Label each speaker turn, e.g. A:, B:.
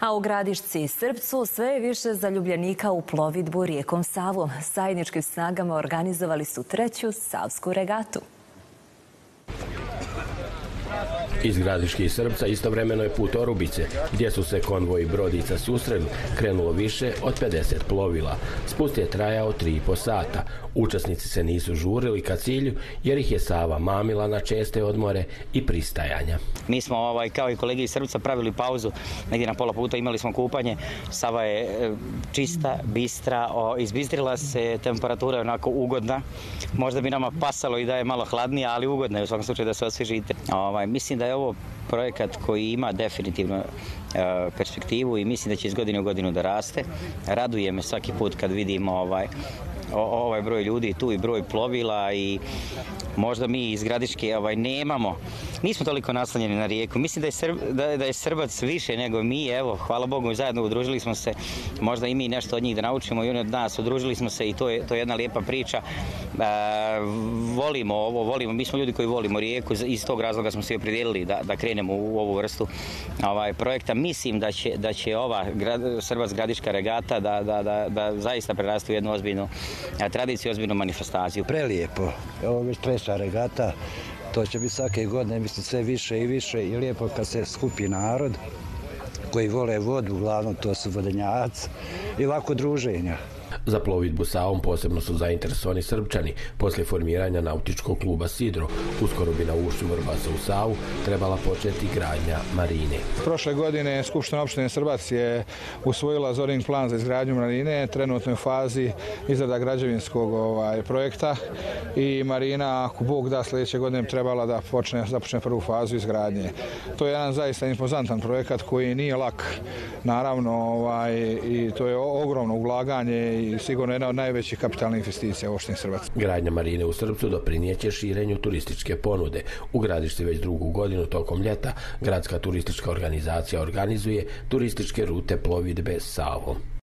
A: A u Gradišci i Srpcu sve je više zaljubljenika u plovidbu rijekom Savom. Sajničkim snagama organizovali su treću Savsku regatu.
B: Iz Gradiških Srpca istovremeno je put Orubice, gdje su se konvoji brodica susreli, krenulo više od 50 plovila. Spust je trajao 3,5 sata. Učesnici se nisu žurili ka cilju, jer ih je Sava mamila na česte odmore i pristajanja.
C: Mi smo ovaj, kao i kolegi iz Srpca pravili pauzu, negdje na pola puta imali smo kupanje. Sava je e, čista, bistra, izbistrila se, temperatura je onako ugodna. Možda bi nama pasalo i da je malo hladnija, ali ugodna je u svakom slučaju da se osvježite. Ovaj, mislim da je ovo projekat koji ima definitivno e, perspektivu i mislim da će iz godine u godinu da raste. Raduje me svaki put kad vidimo ovaj, ovaj broj ljudi tu i broj plovila i možda mi iz Gradiške ovaj, nemamo, nismo toliko naslanjeni na rijeku. Mislim da je, da, da je Srbac više nego mi, evo, hvala Bogu, zajedno udružili smo se, možda i mi nešto od njih da naučimo i oni od nas, udružili smo se i to je, to je jedna lijepa priča. E, volimo ovo, volimo, mi smo ljudi koji volimo rijeku, iz tog razloga smo se opredijelili da, da krenemo u ovu vrstu ovaj, projekta. Mislim da će, da će ova Srbac gradiška regata da, da, zaista prerastu jednu ozbiljnu tradiciju, ozbiljnu manifestaciju.
D: Prelijepo, ovo već treća regata, to će biti svake godine, mislim, sve više i više i lijepo kad se skupi narod koji vole vodu, uglavnom to su vodenjaci i ovako druženja.
B: Za plovidbu Savom posebno su zainteresovani Srpčani. Poslije formiranja nautičkog kluba Sidro, uskoro bi na ušću Vrbasa u Savu trebala početi gradnja marine.
E: Prošle godine Skupština opštine Srbac je usvojila zorin plan za izgradnju marine, trenutno u fazi izrada građevinskog ovaj, projekta i marina, ako Bog da, sljedeće godine trebala da počne, započne prvu fazu izgradnje. To je jedan zaista impozantan projekat koji nije lak, naravno, ovaj, i to je ogromno ulaganje i sigurno jedna od najvećih kapitalnih investicija u opštini Srbac.
B: Gradnja marine u Srpcu doprinijeće širenju turističke ponude. U gradišti već drugu godinu tokom ljeta gradska turistička organizacija organizuje turističke rute plovidbe Savom.